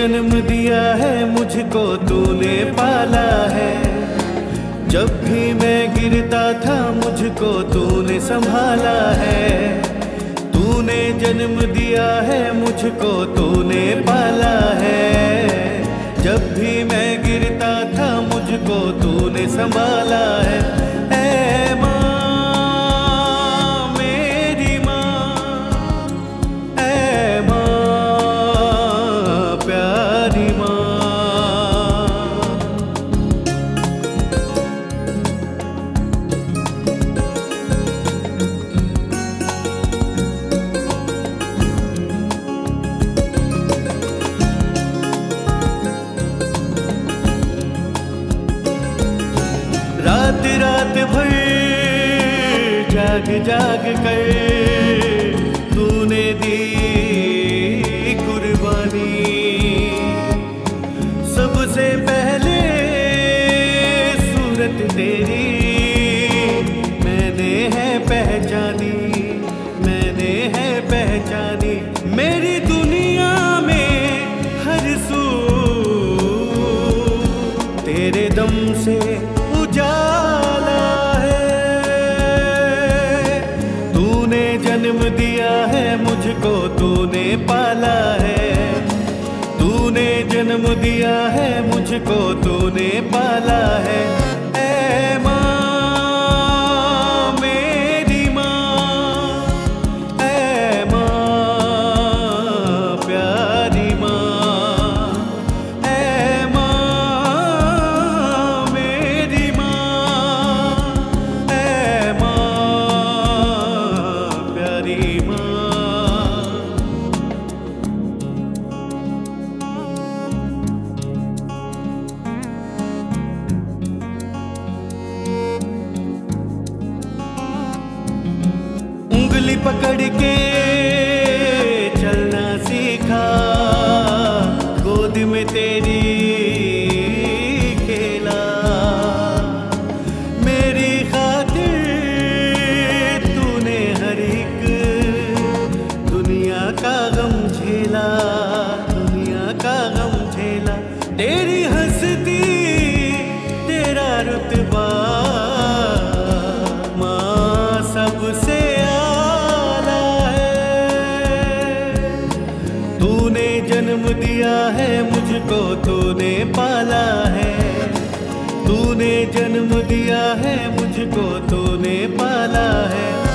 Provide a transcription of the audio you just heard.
जन्म दिया है, मुझको तूने पाला है। जब भी मैं गिरता था, मुझको तूने संभाला है। तूने जन्म दिया है, मुझको तूने पाला है। जब भी मैं गिरता था, मुझको तूने संभाला है। रात रात भर जाग जाग कर तूने दी कुर्बानी। सबसे पहले सूरत तेरी मैंने है पहचानी। जन्म दिया है मुझको, तूने पाला है। तूने जन्म दिया है मुझको, तूने पाला है। ऐ माँ उंगली पकड़ के जन्म दिया है, मुझको तूने पाला है। तूने जन्म दिया है, मुझको तूने पाला है।